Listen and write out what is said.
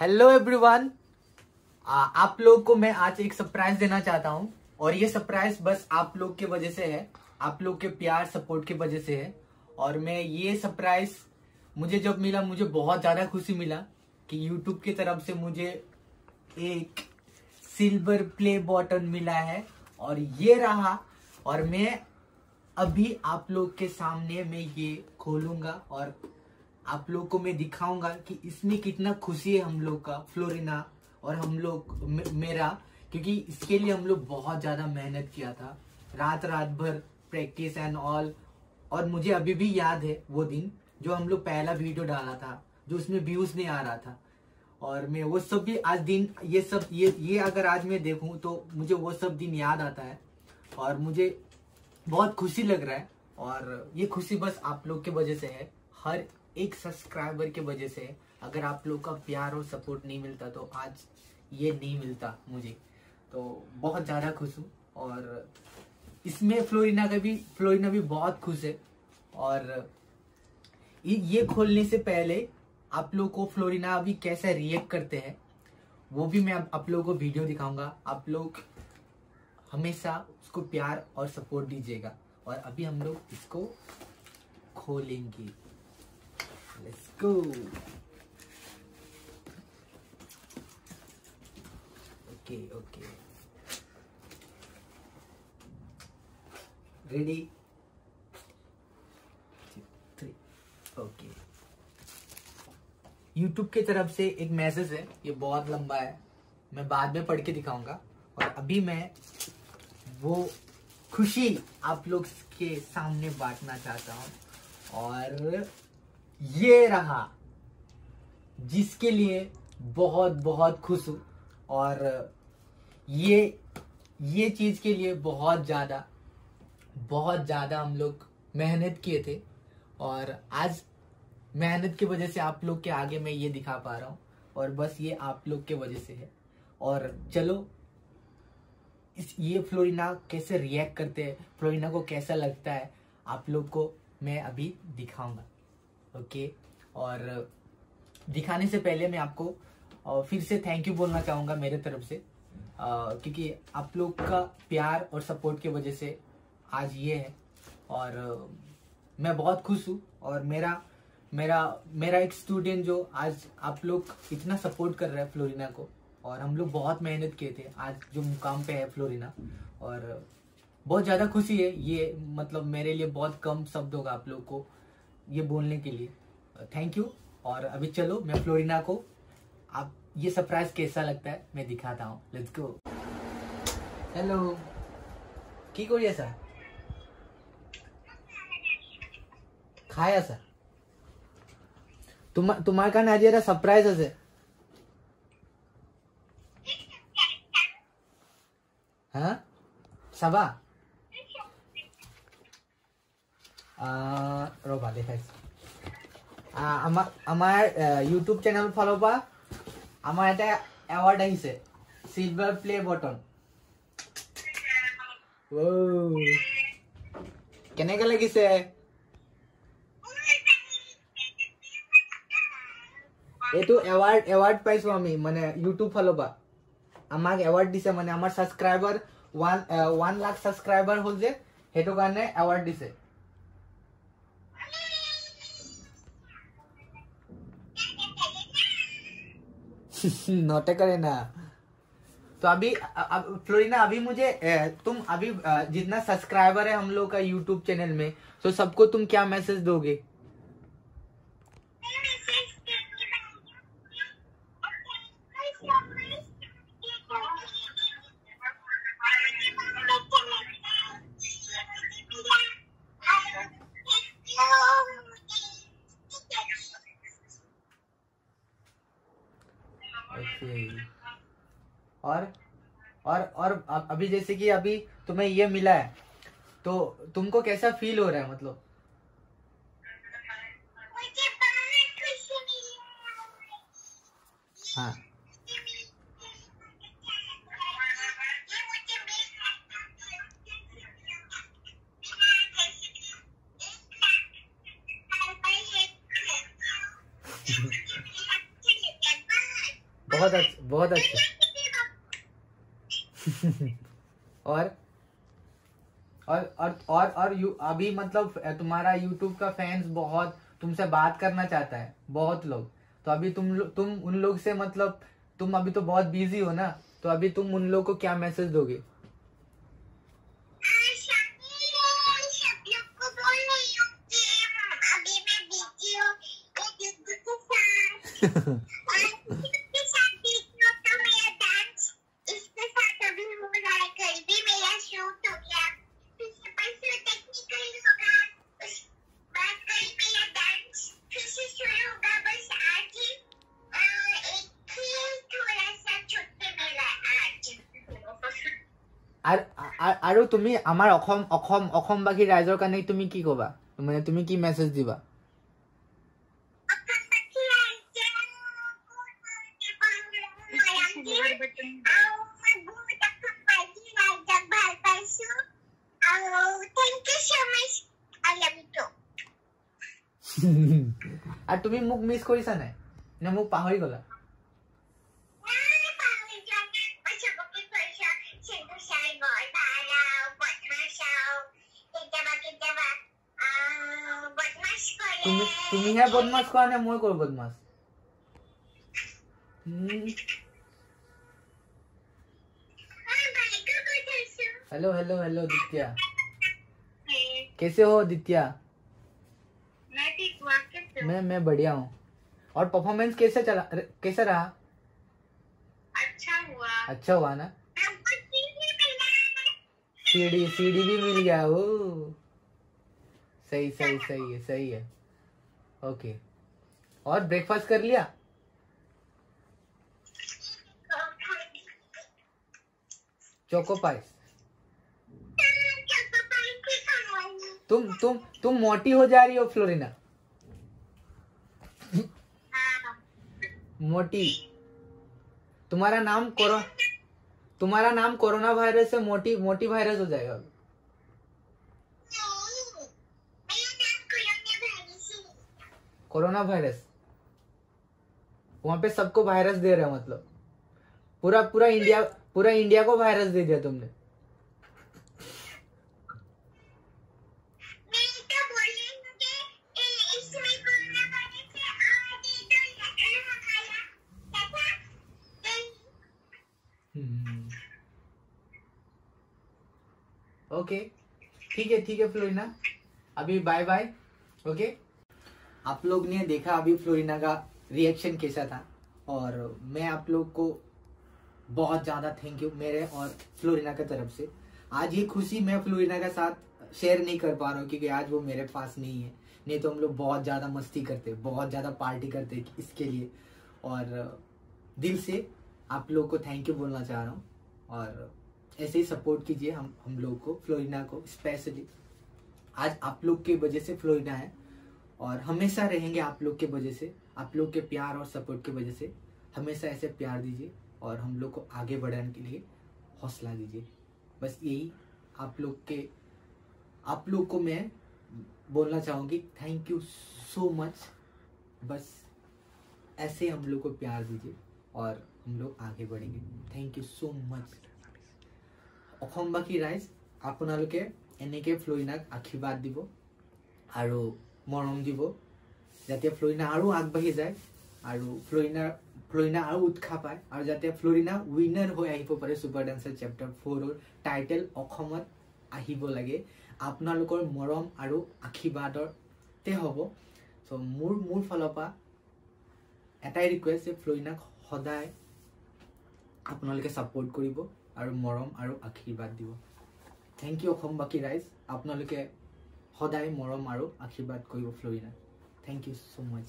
Hello everyone आप लोग को मैं आज एक सरप्राइज़ देना चाहता हूँ। और ये सरप्राइज़ बस आप लोग के वजह से है। आप लोग के प्यार सपोर्ट की वजह से है। और मैं ये सरप्राइज़ मुझे जब मिला, मुझे बहुत ज़्यादा खुशी मिला कि यूट्यूब की तरफ़ से मुझे एक सिल्वर प्ले बटन मिला है। और ये रहा। और मैं अभी आप लोग के सामने मैं ये खोलूँगा। और आप लोग को मैं दिखाऊँगा कि इसमें कितना खुशी है हम लोग का, फ्लोरिना और हम लोग मेरा, क्योंकि इसके लिए हम लोग बहुत ज़्यादा मेहनत किया था। रात रात भर प्रैक्टिस एंड ऑल और मुझे अभी भी याद है वो दिन, जो हम लोग पहला वीडियो डाला था, जो उसमें व्यूज़ नहीं आ रहा था। और मैं वो सब भी आज दिन, ये सब, ये ये अगर आज मैं देखूँ तो मुझे वो सब दिन याद आता है। और मुझे बहुत खुशी लग रहा है, और ये खुशी बस आप लोग के वजह से है। हर एक सब्सक्राइबर के वजह से अगर आप लोग का प्यार और सपोर्ट नहीं मिलता तो आज ये नहीं मिलता मुझे। तो बहुत ज़्यादा खुश हूँ और इसमें फ्लोरिना का भी, फ्लोरिना भी बहुत खुश है। और ये खोलने से पहले आप लोग को फ्लोरिना अभी कैसे रिएक्ट करते हैं, वो भी मैं आप लोगों को वीडियो दिखाऊँगा। आप लोग हमेशा उसको प्यार और सपोर्ट दीजिएगा और अभी हम लोग इसको खोलेंगे। Let's go. Okay, okay. Ready? YouTube की तरफ़ से एक मैसेज है ये बहुत लंबा है मैं बाद में पढ़ के दिखाऊँगा और अभी मैं वो खुशी आप लोग के सामने बांटना चाहता हूँ और ये रहा, जिसके लिए बहुत बहुत खुश हूँ। और ये ये चीज़ के लिए बहुत ज़्यादा बहुत ज़्यादा हम लोग मेहनत किए थे। और आज मेहनत की वजह से आप लोग के आगे मैं ये दिखा पा रहा हूँ। और बस ये आप लोग के वजह से है। और चलो, इस ये फ्लोरिना कैसे रिएक्ट करते हैं, फ्लोरिना को कैसा लगता है, आप लोग को मैं अभी दिखाऊँगा। ओके? और दिखाने से पहले मैं आपको फिर से थैंक यू बोलना चाहूँगा मेरे तरफ़ से। क्योंकि आप लोग का प्यार और सपोर्ट की वजह से आज ये है। और मैं बहुत खुश हूँ और मेरा मेरा मेरा एक स्टूडेंट जो आज आप लोग इतना सपोर्ट कर रहा है फ्लोरिना को, और हम लोग बहुत मेहनत किए थे। आज जो मुकाम पे है फ्लोरिना और, बहुत ज़्यादा खुशी है ये मतलब मेरे लिए बहुत कम शब्द होगा आप लोग को। ये बोलने के लिए थैंक यू और अभी चलो मैं फ्लोरिना को आप ये सरप्राइज कैसा लगता है मैं दिखाता हूँ लेट्स गो हेलो কি কৰি আছা খাই আছা তোমাৰ তোমাৰ কাৰণে আজি এটা ছাৰপ্ৰাইজ আছে হা চাবা ৰ'বা দেখাইছো। আমাৰ ইউটিউব চেনেল ফালৰ পৰা আমাৰ এটা এৱাৰ্ড আহিছে চিলভাৰ প্লে বটন কেনেকে লাগিছে? এইটো এৱাৰ্ড এৱাৰ্ড পাইছো আমি মানে ইউটিউব ফালৰ পৰা। আমাক এৱাৰ্ড দিছে মানে আমাৰ subscriber one one lakh subscriber হ'ল যে সেইটো কাৰণে এৱাৰ্ড দিছে। नोटे करे ना। तो अभी अब फ्लोरिना, अभी मुझे तुम अभी जितना सब्सक्राइबर है हम लोग का यूट्यूब चैनल में तो सबको तुम क्या मैसेज दोगे? और और और अभी जैसे कि अभी तुम्हें ये मिला है तो तुमको कैसा फील हो रहा है मतलब? हाँ। बहुत अच्छे बहुत अच्छे। और और और और और यू अभी मतलब तुम्हारा यूट्यूब का फैंस बहुत तुमसे बात करना चाहता है बहुत लोग। तो अभी तुम तुम उन लोग से मतलब तुम अभी तो बहुत बिज़ी हो ना तो अभी तुम उन लोग को क्या मैसेज दोगे? আৰু তুমি আমাৰ অসম অসম অসমবাসী ৰাইজৰ কাৰণে তুমি কি কবা? মানে তুমি কি মেছেজ দিবা? আৰু তুমি মোক মিছ কৰিছা নাই? নে মোক পাহৰি গলা? তুমিহে বদমাছ কৰা নে মই কৰো বদমাছ हेलो हेलो हेलो दित्या कैसे हो दित्या मैं ठीक हूँ आप कैसे हो मैं मैं बढ़िया हूँ और परफॉर्मेंस कैसे चला कैसा रहा अच्छा हुआ अच्छा हुआ ना आपको सीढ़ी मिला सीडी सीडी भी मिल गया वो सही सही सही है सही है ओके। और ब्रेकफास्ट कर लिया? चोको पाइस तुम तुम तुम मोटी हो जा रही हो फ्लोरिना मोटी। तुम्हारा नाम कोरो तुम्हारा नाम कोरोना वायरस से मोटी मोटी वायरस हो जाएगा। कोरोना वायरस वहाँ पे सबको वायरस दे रहा है मतलब। पूरा पूरा इंडिया पूरा इंडिया को वायरस दे दिया तुमने। ओके। ठीक है ठीक है फ्लोरिना। अभी बाय बाय ओके। आप लोग ने देखा अभी फ्लोरिना का रिएक्शन कैसा था? और मैं आप लोग को बहुत ज़्यादा थैंक यू मेरे और फ्लोरिना की तरफ़ से। आज ये खुशी मैं फ्लोरिना के साथ शेयर नहीं कर पा रहा हूँ क्योंकि आज वो मेरे पास नहीं है। नहीं तो हम लोग बहुत ज़्यादा मस्ती करते, बहुत ज़्यादा पार्टी करते इसके लिए। और दिल से आप लोग को थैंक यू बोलना चाह रहा हूँ। और ऐसे ही सपोर्ट कीजिए हम हम लोग को फ्लोरिना को स्पेशली आज आप लोग की वजह से फ्लोरिना है। और हमेशा रहेंगे आप लोग के वजह से आप लोग के प्यार और सपोर्ट की वजह से हमेशा ऐसे प्यार दीजिए और हम लोग को आगे बढ़ाने के लिए हौसला दीजिए बस यही आप लोग के आप लोग को मैं बोलना चाहूँगी थैंक यू सो मच बस ऐसे हम लोग को प्यार दीजिए और हम लोग आगे बढ़ेंगे थैंक यू सो मच অসমবাসী ৰাইজ আপোনালোকে এনেকৈ ফ্লৰিনাক আশীৰ্বাদ দিব আৰু মৰম দিব যাতে ফ্লৰিনা আৰু আগবাঢ়ি যায় আৰু ফ্লৰিনাৰ ফ্লৰিনা আৰু উৎসাহ পায় আৰু যাতে ফ্লৰিনা উইনাৰ হৈ আহিব পাৰে ছুপাৰ ডান্সাৰ চেপ্টাৰ ফ'ৰৰ টাইটেল অসমত আহিব লাগে। আপোনালোকৰ মৰম আৰু আশীৰ্বাদতে হ'ব। চ' মোৰ মোৰ ফালৰ পৰা এটাই ৰিকুৱেষ্ট যে ফ্লৰিনাক সদায় আপোনালোকে ছাপোৰ্ট কৰিব আৰু মৰম আৰু আশীৰ্বাদ দিব। থেংক ইউ অসমবাসী ৰাইজ। আপোনালোকে সদায় মৰম আৰু আশীৰ্বাদ কৰিব Florina thank you so' much